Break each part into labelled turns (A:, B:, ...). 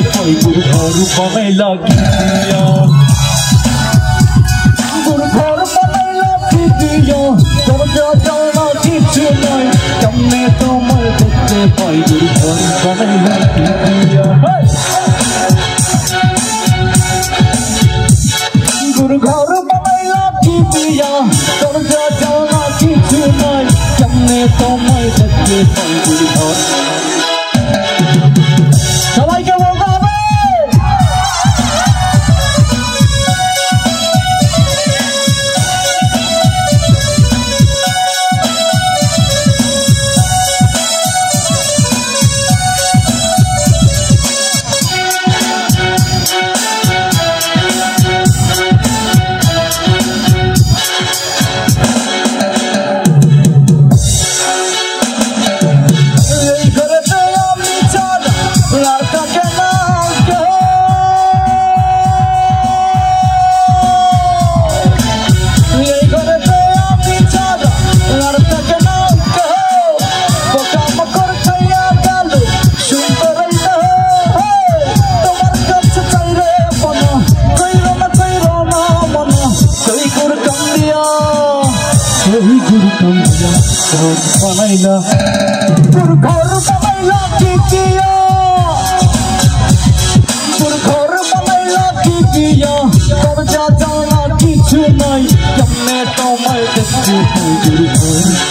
A: देखते कोई गुरु घर बनैला की दिया गुरु घर बनैला की दिया तब जा जाना किछु नहीं कम्मे तो मर देखते कोई गुरु घर बनैला की दिया गुरु घर बनैला की दिया तब जा जाना किछु नहीं कम्मे तो मर देखते कोई Kurkolayla Kurkolayla gidiyor Kurkolayla gidiyor Kavcadan akı çınay Yamme tomal desti Kurkolayla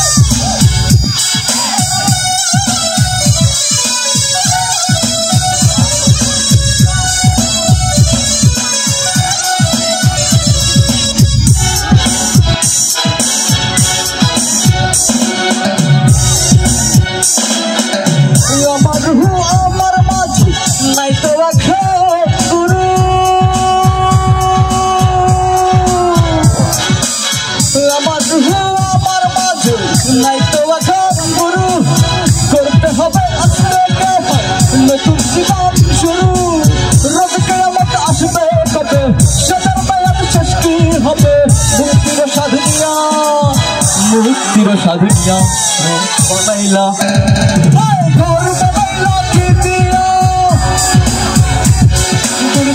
A: নাই তো রাখো গুরু করতে হবে নতুন জীবন শুরু। রোজ কেমন আসবে কবে সেটার বায়ান শেষ কি হবে? মুক্তির সাধনিয়া মুক্তির সাধনিয়া বানাইলা। ঘর বানাইলা কি দিয়া?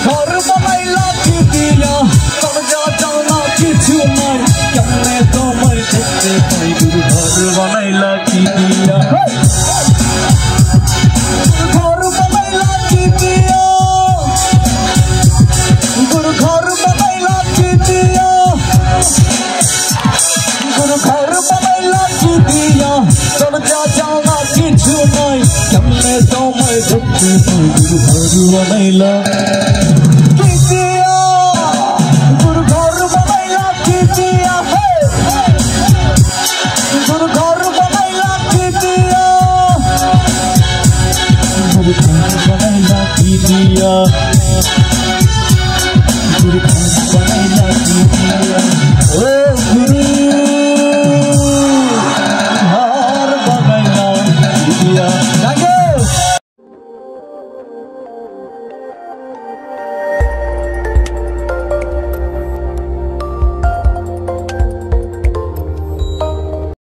A: ঘর বানাইলা কি দিয়া? যা জানা কিছু নাই। কেমনে তোমায় দেখতে Come let all my good people, good heart, you are my love. Yeah.